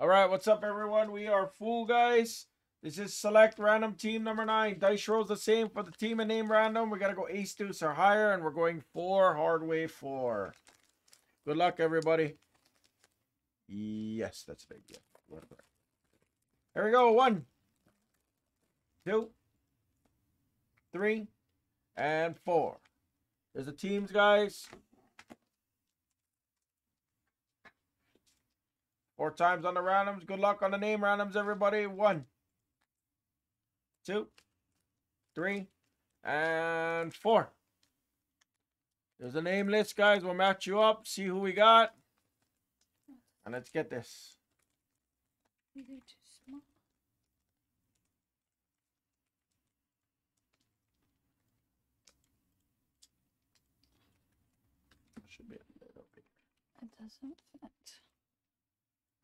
All right, what's up, everyone? We are Fool Guys. This is select random team number nine. Dice rolls the same for the team and name random. We got to go ace deuce or higher, and we're going four, hard way four. Good luck, everybody. Yes, that's big. Yeah. Here we go. One, two, three, and four. There's the teams, guys. Four times on the randoms. Good luck on the name randoms, everybody. One, two, three, and four. There's a name list, guys. We'll match you up, see who we got. And let's get this. Maybe too small. Should be a little bit. It doesn't fit.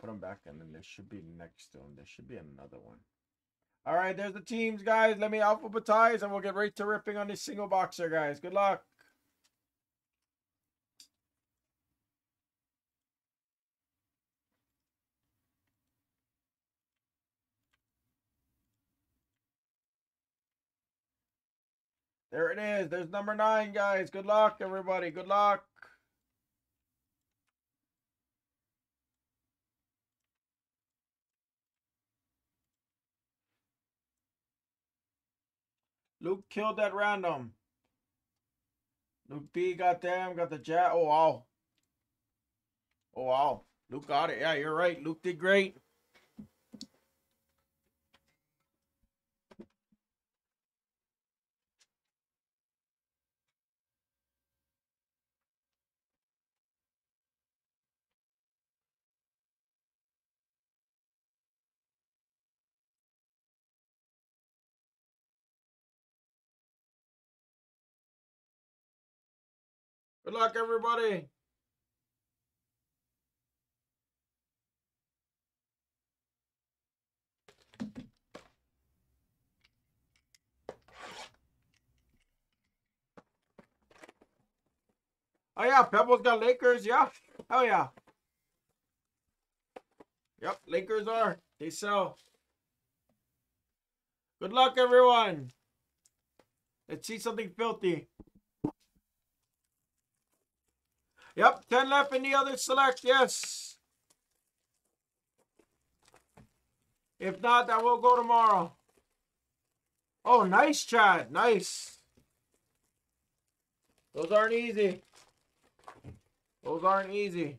Put them back, and then there should be next to them. There should be another one. All right, there's the teams, guys. Let me alphabetize, and we'll get right to ripping on this single boxer, guys. Good luck. There it is. There's number nine, guys. Good luck, everybody. Good luck. Luke killed that random. Luke B got them, got the jet. Oh, wow. Oh, wow. Luke got it. Yeah, you're right. Luke did great. Good luck, everybody. Oh yeah, Pebbles got Lakers. Yeah, oh yeah. Yep, Lakers are. They sell. Good luck, everyone. Let's see something filthy. Yep, 10 left in the other select, yes. If not, that will go tomorrow. Oh, nice, Chad. Nice. Those aren't easy. Those aren't easy.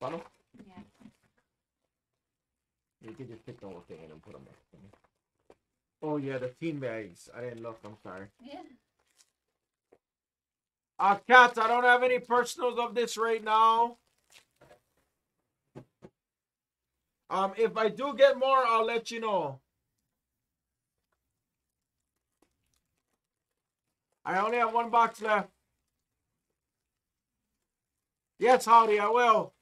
Funnel? Yeah. You can just pick the whole thing and put them back. Oh, yeah, the team bags. I didn't look. I'm sorry. Yeah. Uh, cats, I don't have any personals of this right now. Um, if I do get more, I'll let you know. I only have one box left. Yes, Howdy, I will.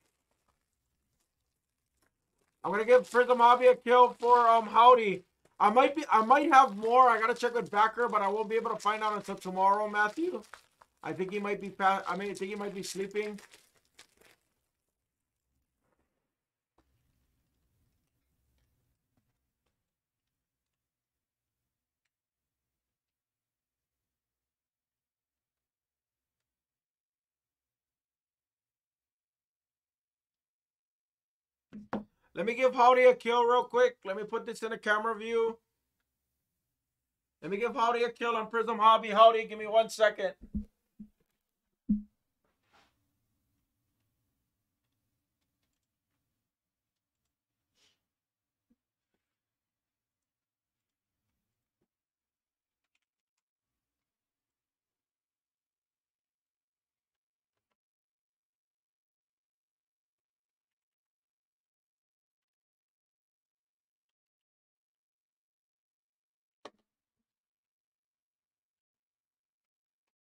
I'm gonna give Prizm Hobby a kill for um Howdy. I might be I might have more. I gotta check with Backer, but I won't be able to find out until tomorrow, Matthew. I think he might be I mean I think he might be sleeping. Let me give Howdy a kill real quick. Let me put this in a camera view. Let me give Howdy a kill on Prizm Hobby. Howdy, give me one second.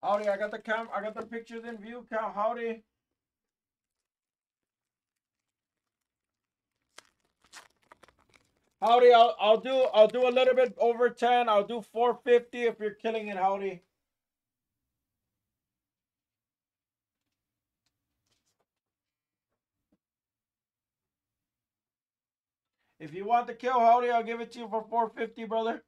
Howdy, I got the cam I got the pictures in view. Howdy. Howdy, I'll I'll do I'll do a little bit over 10. I'll do 450 if you're killing it, howdy. If you want the kill, Howdy, I'll give it to you for 450, brother.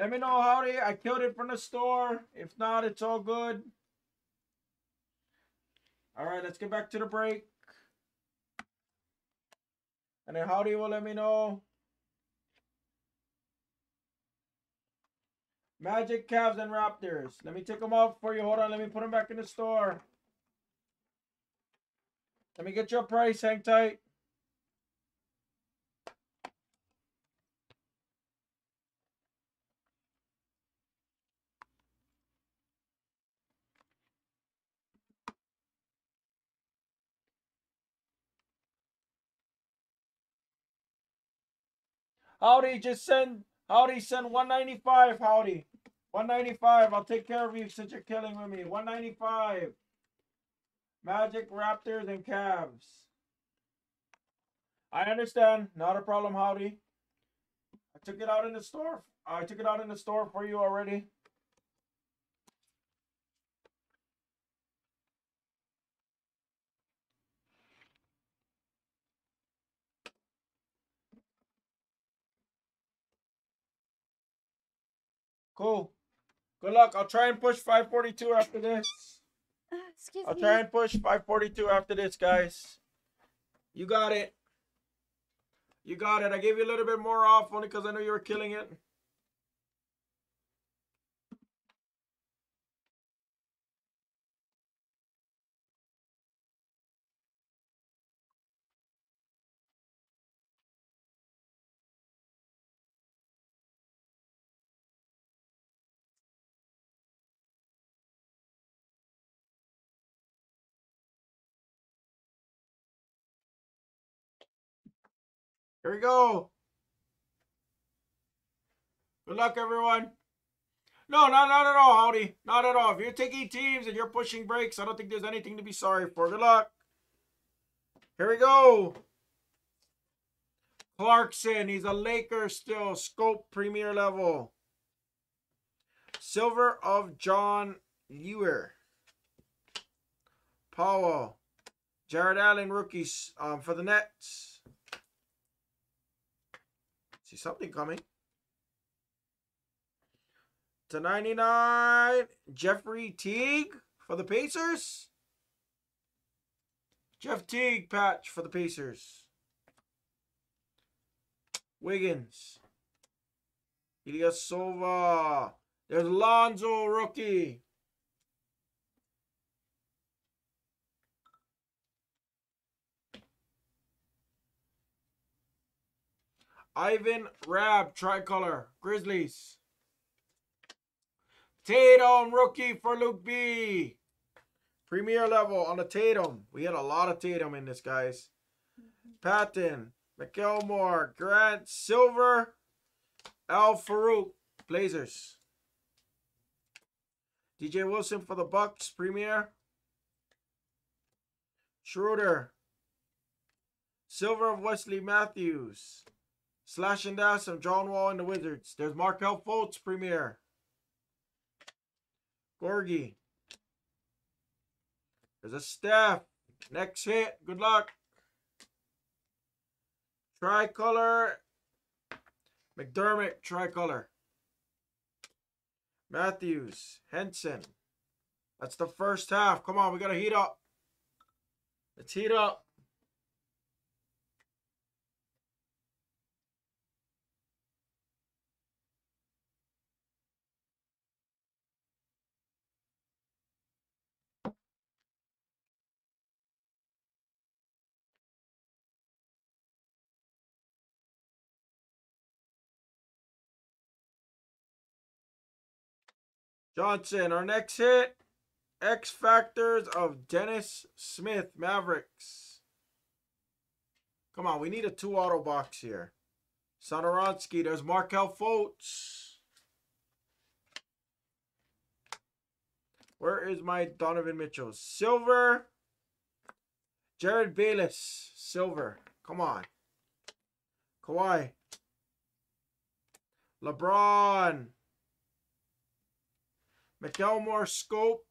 Let me know, Howdy. I killed it from the store. If not, it's all good. All right, let's get back to the break. And then Howdy will let me know. Magic Cavs and Raptors. Let me take them out for you. Hold on. Let me put them back in the store. Let me get your price. Hang tight. Howdy, just send Howdy, send 195, Howdy. 195. I'll take care of you since you're killing with me. 195. Magic, Raptors, and Cavs. I understand. Not a problem, Howdy. I took it out in the store. I took it out in the store for you already. Cool. Good luck. I'll try and push 542 after this. Uh, excuse I'll me. try and push 542 after this, guys. You got it. You got it. I gave you a little bit more off only because I knew you were killing it. Here we go. Good luck, everyone. No, not, not at all, Howdy. Not at all. If you're taking teams and you're pushing breaks, I don't think there's anything to be sorry for. Good luck. Here we go. Clarkson, he's a Laker still. Scope Premier level. Silver of John Ewer. Powell. Jarrett Allen, rookies um, for the Nets. See something coming. To 99, Jeffrey Teague for the Pacers. Jeff Teague patch for the Pacers. Wiggins. Ilyasova. There's Lonzo rookie. Ivan Rabb, tricolor, Grizzlies. Tatum, rookie for Luke B. Premier level on the Tatum. We had a lot of Tatum in this, guys. Mm-hmm. Patton, McLemore, Grant, Silver, Al-Farouq, Blazers. DJ Wilson for the Bucks, Premier. Schroeder. Silver of Wesley Matthews. Slash and dash of John Wall and the Wizards. There's Markelle Fultz, Premier. Gorgui. There's a staff. Next hit. Good luck. Tricolor. McDermott, tricolor. Matthews. Henson. That's the first half. Come on, we gotta heat up. Let's heat up. Johnson, our next hit. X Factors of Dennis Smith, Mavericks. Come on, we need a two auto box here. Sonoronsky, there's Markelle Fultz. Where is my Donovan Mitchell? Silver. Jerryd Bayless. Silver. Come on. Kawhi. LeBron. McLemore Scope.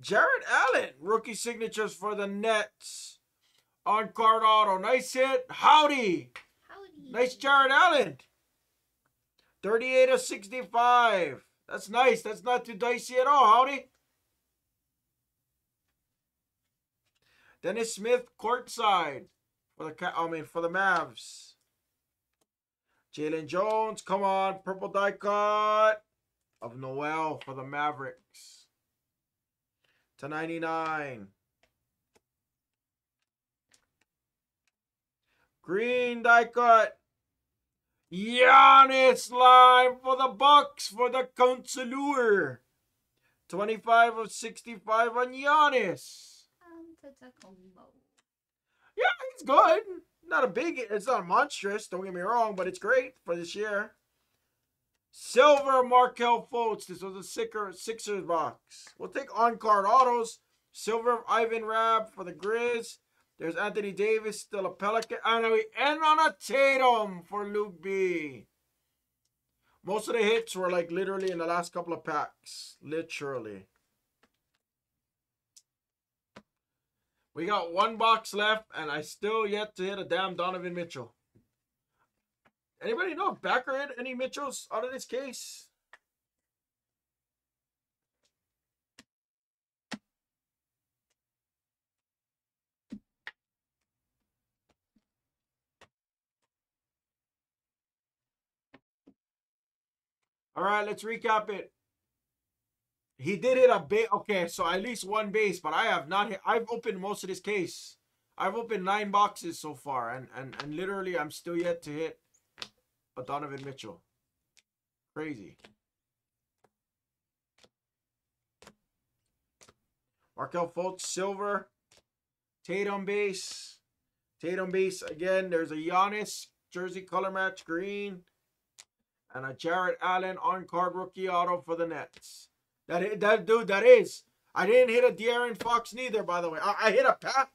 Jarrett Allen. Rookie signatures for the Nets. On card auto. Nice hit. Howdy. Howdy. Nice Jarrett Allen. 38 of 65. That's nice. That's not too dicey at all. Howdy. Dennis Smith courtside for the I mean for the Mavs. Jalen Jones, come on, purple die cut of Noel for the Mavericks. To 99. Green die cut. Giannis line for the Bucks for the Concourse. 25 of 65 on Giannis. Um, Antetokounmpo. Yeah, it's good. Not a big, it's not monstrous, don't get me wrong, but it's great for this year. Silver Markelle Fultz. This was a sicker Sixers box. We'll take on card autos. Silver Ivan Rabb for the Grizz. There's Anthony Davis, still a Pelican. And we end on a Tatum for Luke B. Most of the hits were like literally in the last couple of packs. Literally. We got one box left, and I still yet to hit a damn Donovan Mitchell. Anybody know if Backer hit any Mitchells out of this case? All right, let's recap it. He did hit a base. Okay, so at least one base, but I have not hit. I've opened most of this case. I've opened nine boxes so far, and and and literally, I'm still yet to hit a Donovan Mitchell. Crazy. Markelle Fultz, silver. Tatum base. Tatum base again. There's a Giannis jersey color match green. And a Jarrett Allen on card rookie auto for the Nets. That that dude, that is. I didn't hit a De'Aaron Fox neither, by the way. I, I hit a patch.